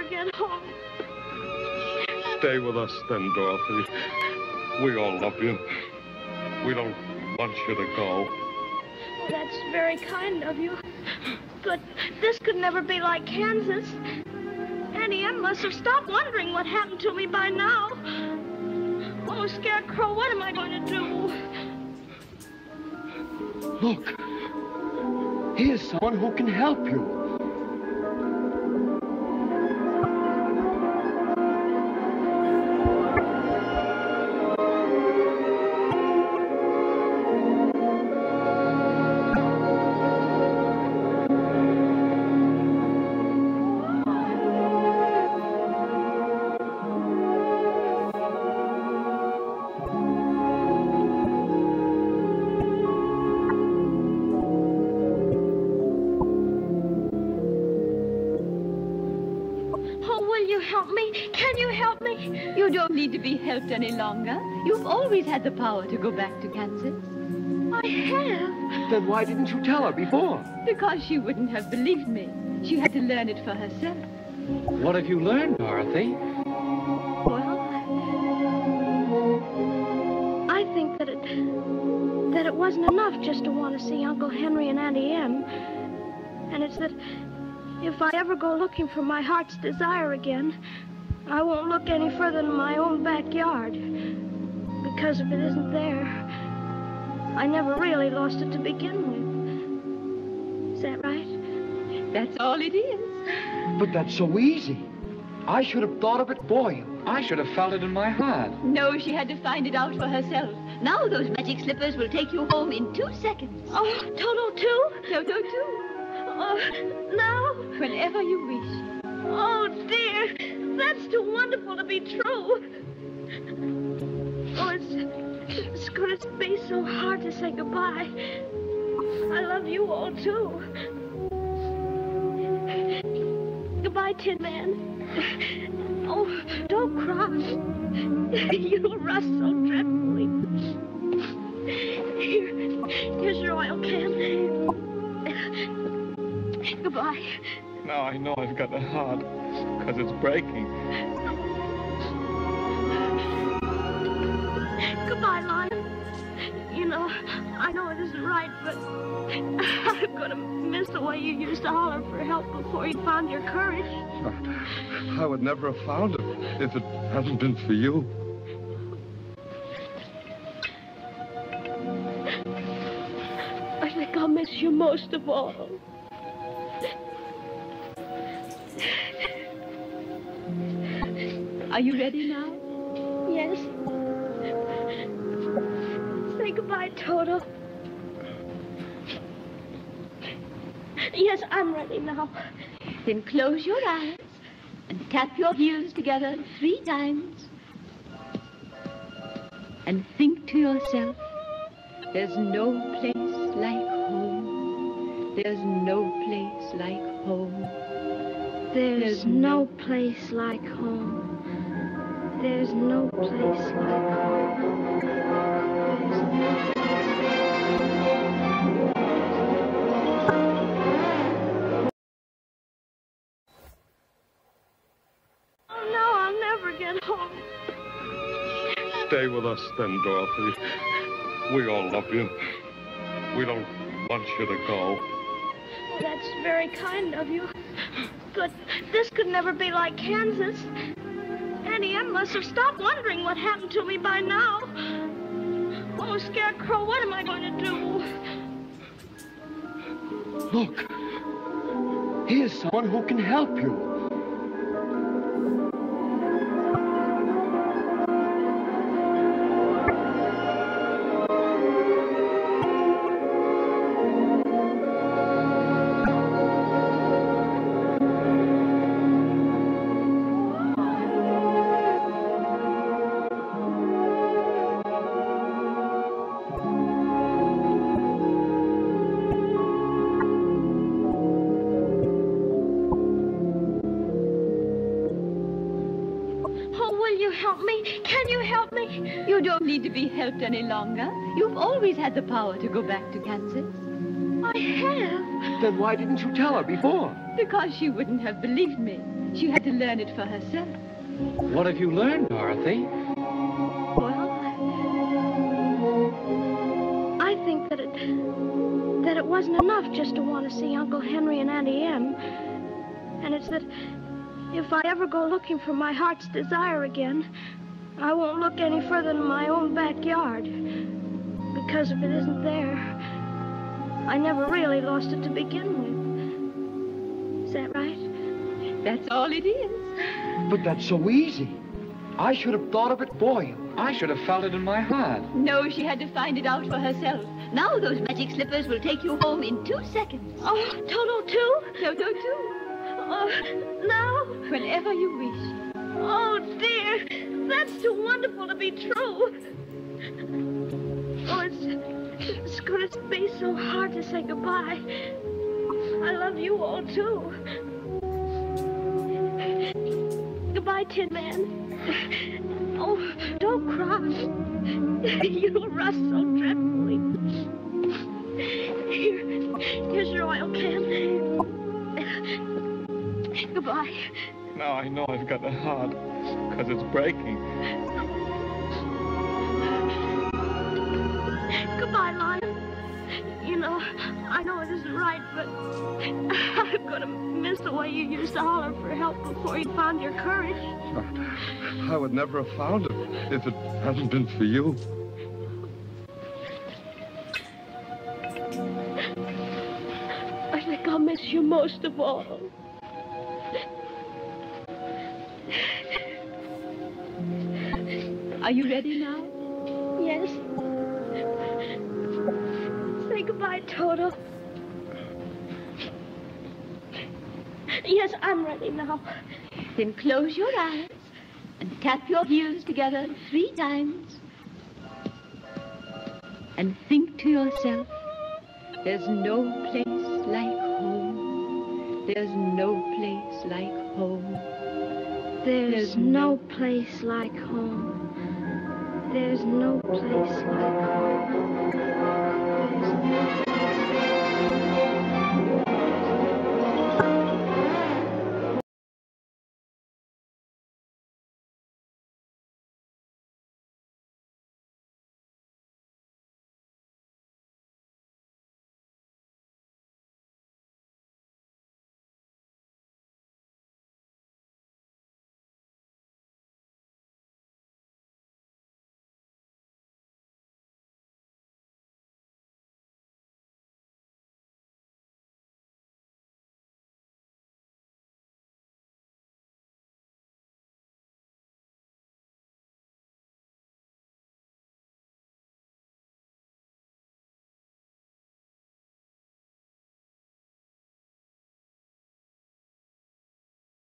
never get home. Stay with us then, Dorothy. We all love you. We don't want you to go. Oh, that's very kind of you. But this could never be like Kansas. Auntie Em must have stopped wondering what happened to me by now. Oh, Scarecrow, what am I going to do? Look, here's someone who can help you. Help me? Can you help me? You don't need to be helped any longer. You've always had the power to go back to Kansas. I have. Then why didn't you tell her before? Because she wouldn't have believed me. She had to learn it for herself. What have you learned, Dorothy? Well, I think that it that it wasn't enough just to want to see Uncle Henry and Auntie Em. And it's that if I ever go looking for my heart's desire again, I won't look any further than my own backyard. Because if it isn't there, I never really lost it to begin with. Is that right? that's all it is. But that's so easy. I should have thought of it for you. I should have felt it in my heart. No, she had to find it out for herself. Now those magic slippers will take you home in two seconds. Oh, Toto too? Toto, too. Uh, oh, now? Whenever you wish. Oh, dear. That's too wonderful to be true. Oh, it's, it's going to be so hard to say goodbye. I love you all, too. Goodbye, Tin Man. Oh, don't cry. You'll rust so dreadfully. Here, here's your oil can. Goodbye. Now I know I've got a heart, because it's breaking. Goodbye, Lion. You know, I know it isn't right, but I'm gonna miss the way you used to holler for help before you found your courage. I would never have found it if it hadn't been for you. I think I'll miss you most of all. Are you ready now? Yes. Say goodbye, Toto. Yes, I'm ready now. Then close your eyes and tap your heels together three times. And think to yourself, there's no place like home. There's no place like home. There's no place like home. There's no place like home. There's no Oh, no, I'll never get home. Stay with us then, Dorothy. We all love you. We don't want you to go. Oh, that's very kind of you. But this could never be like Kansas. Em must have stopped wondering what happened to me by now. Oh, Scarecrow, what am I going to do? Look, here's someone who can help you. Help me? Can you help me? You don't need to be helped any longer. You've always had the power to go back to Kansas. I have. Then why didn't you tell her before? Because she wouldn't have believed me. She had to learn it for herself. What have you learned, Dorothy? Well, I think that it that it wasn't enough just to want to see Uncle Henry and Auntie Em. And it's that if I ever go looking for my heart's desire again, I won't look any further than my own backyard. Because if it isn't there, I never really lost it to begin with. Is that right? That's all it is. But that's so easy. I should have thought of it for you. I should have felt it in my heart. No, she had to find it out for herself. Now those magic slippers will take you home in two seconds. Oh, Toto too? Toto, too. Oh, now? Whenever you wish. Oh, dear. That's too wonderful to be true. Oh, it's, it's going to be so hard to say goodbye. I love you all, too. Goodbye, Tin Man. Oh, don't cry. You'll rust so dreadfully. Here, here's your oil can. Goodbye. Now I know I've got a heart, because it's breaking. Goodbye, Lion. You know, I know it isn't right, but I'm gonna miss the way you used to holler for help before you found your courage. I would never have found it if it hadn't been for you. I think I'll miss you most of all. Are you ready now? Yes. Say goodbye, Toto. Yes, I'm ready now. Then close your eyes and tap your heels together three times. And think to yourself, there's no place like home. There's no place like home. There's no place like home. There's no place like home.